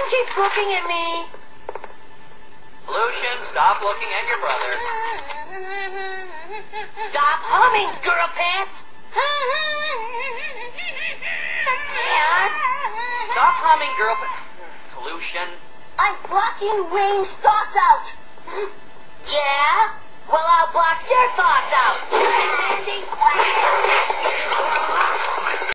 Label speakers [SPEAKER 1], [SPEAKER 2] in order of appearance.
[SPEAKER 1] Lucien keeps looking at me.
[SPEAKER 2] Lucien, stop looking at your brother.
[SPEAKER 1] Stop humming, girl pants. Dad,
[SPEAKER 2] Stop humming, girl. pants. Lucien.
[SPEAKER 1] I'm blocking Wayne's thoughts out.